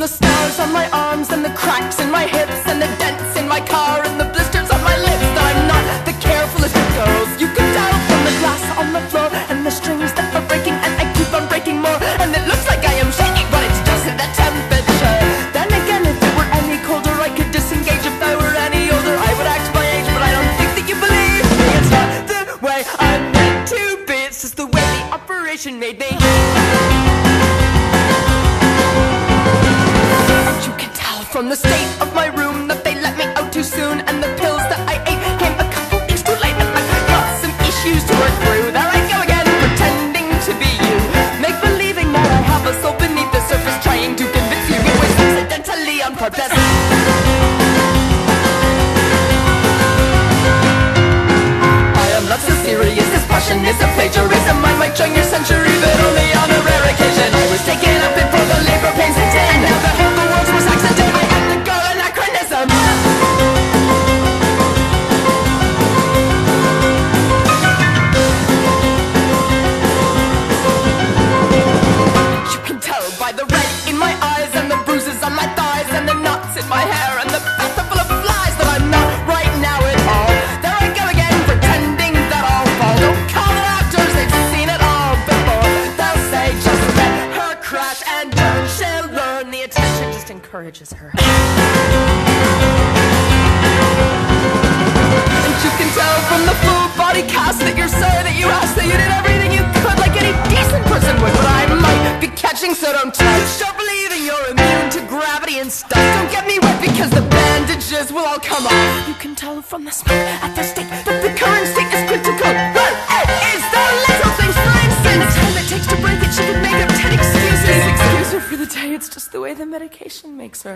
the stars on my arms and the cracks in my hips and the dents in my car and the blisters on my lips that I'm not the carefulest of girls. You can tell from the glass on the floor and the strings that are breaking and I keep on breaking more and it looks like I am shaking but it's just the temperature. Then again if it were any colder I could disengage if I were any older I would act my age but I don't think that you believe me. It's not the way I'm meant to be. It's just the way the operation made me. Soon, and the pills that I ate came a couple weeks too late. And I've got some issues to work through. There I go again, pretending to be you. Make believing that I have a soul beneath the surface, trying to convince you it was accidentally on purpose. I am not so serious, this passion is a plagiarism. I might join your century, but only on a rare occasion. I was taken up before encourages her. And you can tell from the full body cast that you're sorry that you asked that you did everything you could like any decent person would. But I might be catching, so don't touch. Stop believing you're immune to gravity and stuff. Don't get me wet because the bandages will all come off. You can tell from the smoke at the stake that the current state is critical. What is the it's just the way the medication makes her.